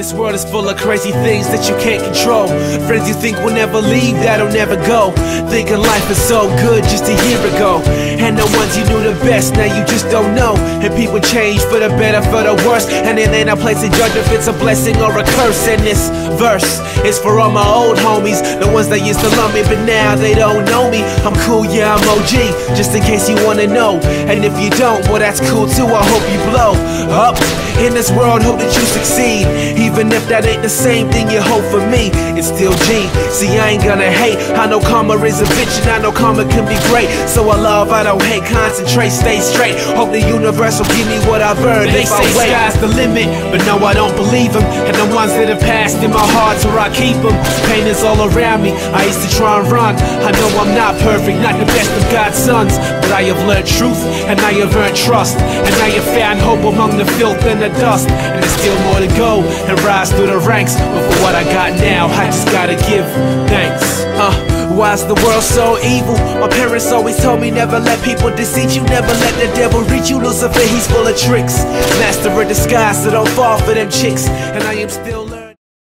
This world is full of crazy things that you can't control. Friends you think will never leave, that'll never go. Thinking life is so good just a year ago. And the ones you knew the best, now you just don't know. And people change for the better, for the worse. And it ain't a place to judge if it's a blessing or a curse. And this verse is for all my old homies, ones that used to love me, but now they don't know me. I'm cool, yeah, I'm OG, just in case you wanna know. And if you don't, well, that's cool too. I hope you blow up in this world, hope that you succeed. Even if that ain't the same thing you hope for me, it's still G. See, I ain't gonna hate. I know karma is a bitch, and I know karma can be great. So I love, I don't hate. Concentrate, stay straight. Hope the universe will give me what I've earned. They if say I wait. sky's the limit, but no, I don't believe them. And ones that have passed in my heart's where I keep them. Pain is all around me. I used to try and run. I know I'm not perfect, not the best of God's sons, but I have learned truth, and I have earned trust, and I have found hope among the filth and the dust. And there's still more to go and rise through the ranks. But for what I got now, I just gotta give thanks. Uh. Why's the world so evil? My parents always told me never let people deceive you, never let the devil reach you. Lucifer, he's full of tricks. Master of disguise, so don't fall for them chicks. And I am still learning.